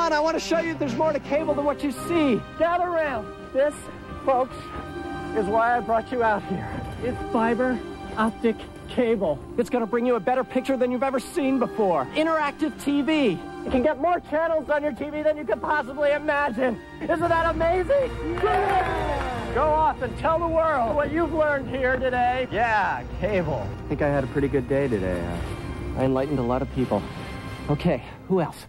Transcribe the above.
on, I want to show you there's more to cable than what you see. Gather around. This, folks, is why I brought you out here. It's fiber optic cable. It's going to bring you a better picture than you've ever seen before. Interactive TV. You can get more channels on your TV than you could possibly imagine. Isn't that amazing? Yeah. Go off and tell the world what you've learned here today. Yeah, cable. I think I had a pretty good day today. I enlightened a lot of people. Okay, who else?